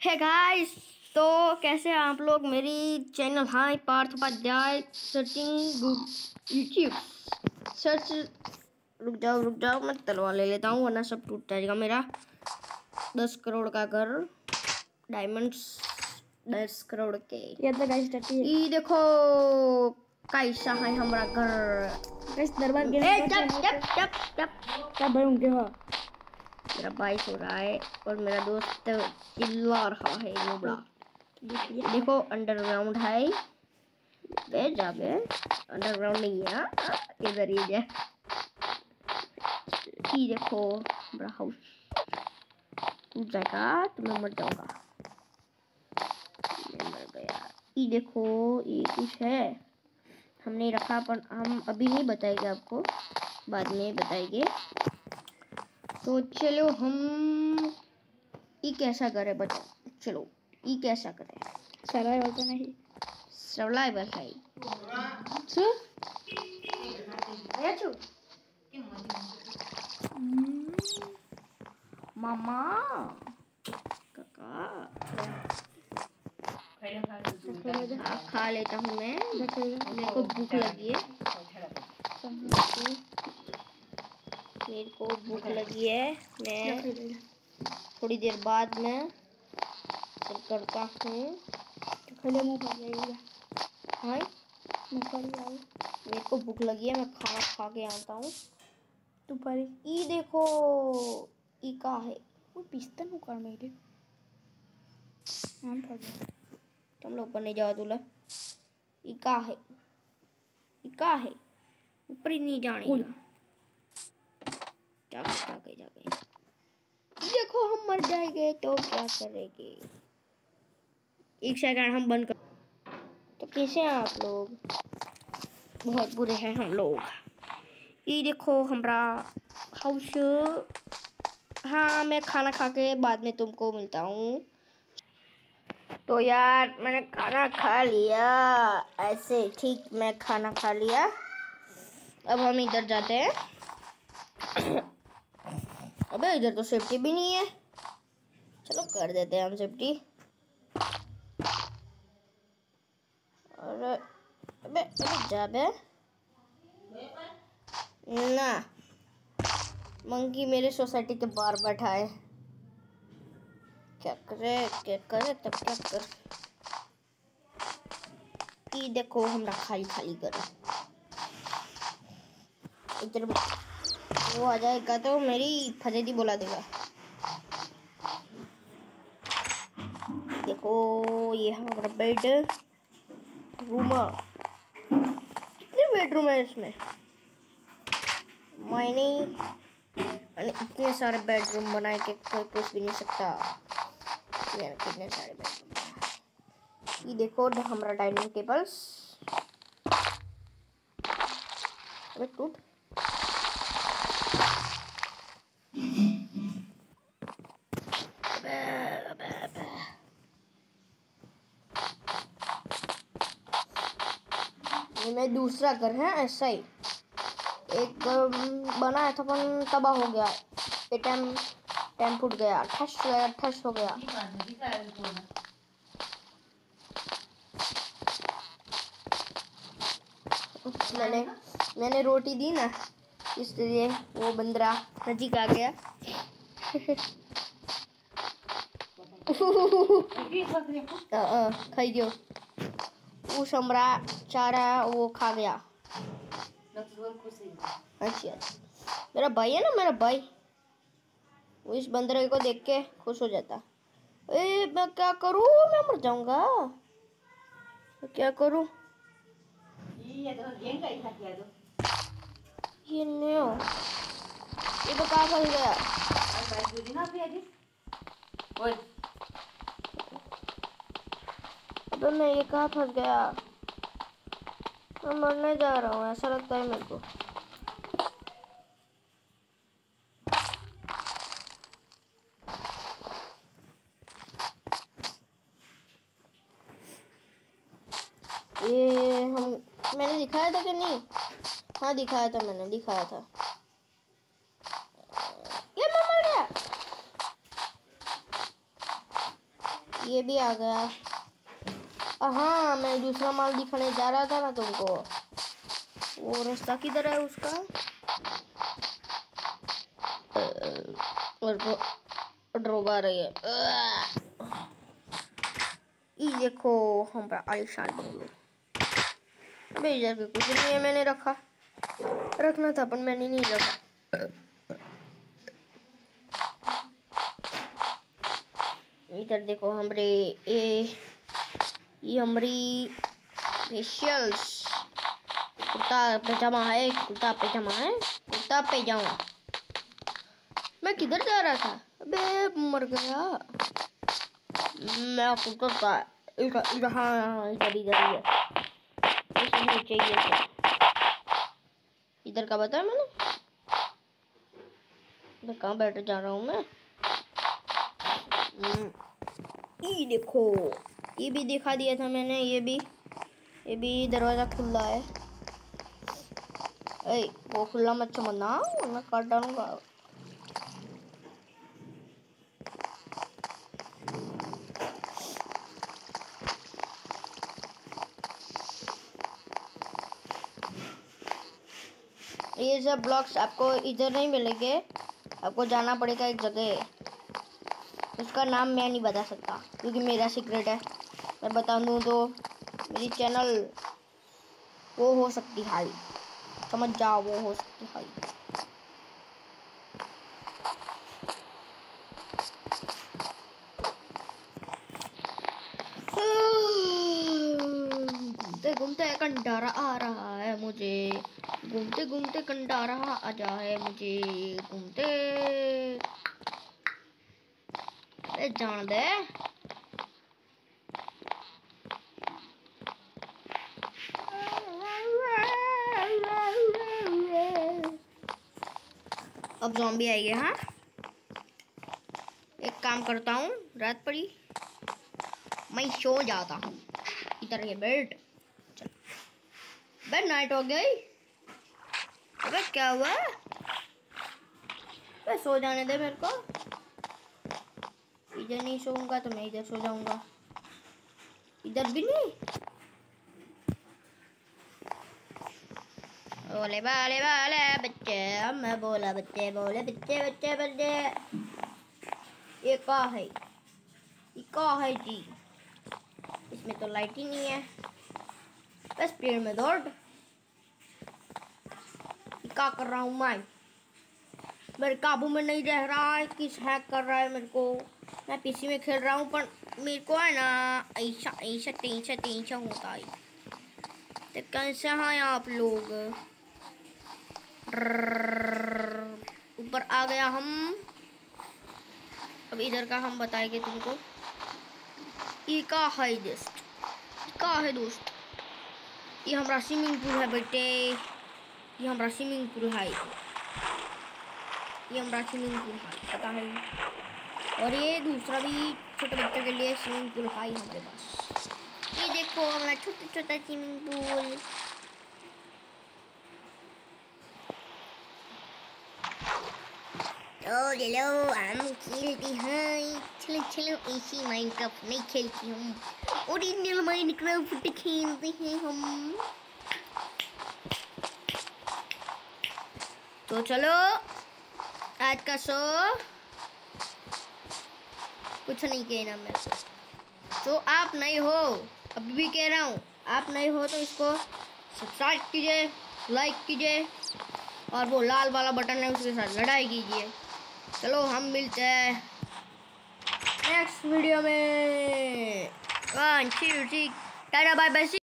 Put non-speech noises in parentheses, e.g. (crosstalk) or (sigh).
है गाइस तो कैसे हैं आप लोग? मेरी channel hi Parth Upadhyay searching YouTube search रुक जाओ रुक जाओ मैं तलवा ले लेता हूँ वरना सब टूट जाएगा मेरा। दस करोड़ का घर डायमंड्स दस करोड़ के। ये तो गाइस है। ई देखो कैसा है हमारा घर। दरबार मेरा बाइक हो रहा है और मेरा दोस्त चिल्ला रहा है नुबड़ा देखो अंडरग्राउंड है। बे जा बे अंडरग्राउंड नहीं है हाँ, इधर ही है। ये देखो मेरा हाउस टूट जाएगा तो मैं मर जाऊँगा। मर गया। ये देखो ये कुछ है। हमने रखा पर हम अभी नहीं बताएँगे आपको। बाद में बताएँगे। तो चलो हम ई कैसा करें बच्चा चलो ई कैसा करें? सराय होता नहीं। सर्वाइवल है। सु मामा। काका। खा लेता हूँ मैं। मेरे को भूख लगी है। मेरे को भूख लगी है। मैं थोड़ी देर बाद में करता हूँ। हाँ? ही मेरे को भूख लगी है मैं खाना खा के आता हूँ। तू पर ई देखो ई का है। वो पिस्तन उकार मेरे। हम पर तुम लोग ऊपर नहीं जाओ दूल्हा। ई का है। ई का है। ऊपर ही नहीं जाने कौन? जाके जाके जाके। देखो हम मर जाएँगे तो क्या करेंगे? एक सेकंड हम बंद कर तो कैसे हैं आप लोग? बहुत बुरे हैं हम लोग। ये देखो हमारा हाउस हाँ मैं खाना खा के बाद में तुमको मिलता हूँ। तो यार, मैंने खाना खा लिया। ऐसे ठीक, मैं खाना खा लिया। अब हम इधर जाते हैं। अबे, इधर तो सेफ्टी भी नहीं है। चलो, कर देते हैं हम सेफ्टी और, अबे अबे जा बे ना मंकी मेरे सोसाइटी के बाहर बैठा है। क्या करे क्या करे, तब क्या कर। ई देखो हमरा खाली खाली कर। इधर वो आ जाएगा तो मेरी फजेदी बोला देगा। देखो, ये हमारा बेड रूम कितने बेडरूम है इसमें? मैंने इतने सारे बेडरूम बनाए के कोई पूछ भी नहीं सकता। कितने सारे बेडरूम ये देखो, हमारा डाइनिंग टेबल्स अबे, टूट। मेरा दूसरा घर है ऐसा ही। एक बनाया था पर तबाह हो गया। ये टाइम टाइम फूट गया। ठस गया ठस हो गया। मैंने मैंने रोटी दी ना इसलिए वो बंदरा नजीक आ गया। (laughs) अ, अ, खाई दियो। वो समरा चारा वो खा गया अच्छा मेरा भाई है ना मेरा भाई। वो इस बंदरे को देख के खुश हो जाता। ए मैं क्या करूँ? मैं मर जाऊँगा। मैं क्या करूँ? ये नहीं हो ये तो कहाँ फंस गया? अबे मैं ये कहाँ फंस गया? मैं मरने जा रहा हूँ, ऐसा लगता है मेरे को। ये हम, मैंने दिखाया था कि नहीं? हाँ दिखाया था मैंने, दिखाया था। ये मैं मर गया ये भी आ गया। हाँ मैं दूसरा माल दिखाने जा रहा था ना तुमको। वो रास्ता किधर है उसका? ड्रोग आ रही है। ये देखो, हम पर आलिशान इधर कुछ नहीं है, मैंने रखा। रखना था, पर मैंने नहीं रखा। इधर देखो, हमरे ये हमारी फेशियल्स कुर्ता पैजामा है कुर्ता पैजामा है कुर्ता पैजामा मैं किधर जा रहा था अबे मर गया मैं आपको करता इधर हाँ इधर इधर इधर से इधर का बताया मैंने इधर कहाँ बैठ जा रहा हूँ मैं ये देखो ये भी दिखा दिया था मैंने, ये भी ये भी दरवाज़ा खुला है। ए वो खुला मत समझना, मैं काट डालूँगा। ये सब ब्लॉक्स आपको इधर नहीं मिलेंगे, आपको जाना पड़ेगा एक जगह। उसका नाम मैं नहीं बता सकता, क्योंकि मेरा सीक्रेट है। मैं बता दूँ तो मेरी चैनल वो हो सकती है। समझ जाओ, वो हो सकती है। घूमते घूमते कंटारा आ रहा है मुझे। घूमते घूमते कंटारा आ जा है मुझे। घूमते। जान दे। अब जॉम्बी आएँगे हाँ? एक काम करता हूँ, रात पड़ी। मैं सो जाता हूँ। इधर ये बेड चल। बेड नाइट हो गई। अबे, क्या हुआ? अबे, सो जाने दे मेरे को। इधर नहीं सोऊँगा तो मैं इधर सो जाऊँगा। इधर भी नहीं? बोले बाले बाले बच्चे मैं बोला बच्चे, बोले बच्चे बच्चे बच्चे। ये का है? ये का है जी? इसमें तो लाइट ही नहीं है। बस पेड़ में दौड़। ये का कर रहा हूँ मैं? मेरे काबू में नहीं रह रहा है, किस हैक कर रहा है मेरे को। मैं पीसी में खेल रहा हूँ, पर मेरे को है ना, ऐसा ऐसा टेंशन टेंशन होता है। तो कैसे हैं आप लोग? ऊपर आ गया हम। अब इधर का हम बताएँगे तुमको। ये का है दोस्त। का है दोस्त। ये हमारा स्विमिंग पूल है बेटे। ये हमारा स्विमिंग पूल है। ये हमारा स्विमिंग पूल पता है और ये दूसरा भी छोटे बच्चों के लिए स्विमिंग पूल है हमारे पास ये देखो हमारा छोटा छोटा स्विमिंग पूल। हम खेलते हैं चलो चलो ऐसी माइनक्राफ्ट खेलती ओरिजिनल माइनक्राफ्ट खेलते हैं हम। तो चलो, आज का शो। कुछ नहीं कहना को तो आप नहीं हो, अभी भी कह रहा हूँ, आप नहीं हो तो इसको सब्सक्राइब कीजिए लाइक कीजिए, और वो लाल वाला बटन है उसके साथ लड़ाई कीजिए। चलो हम मिलते हैं नेक्स्ट वीडियो में। One two three tata bye bye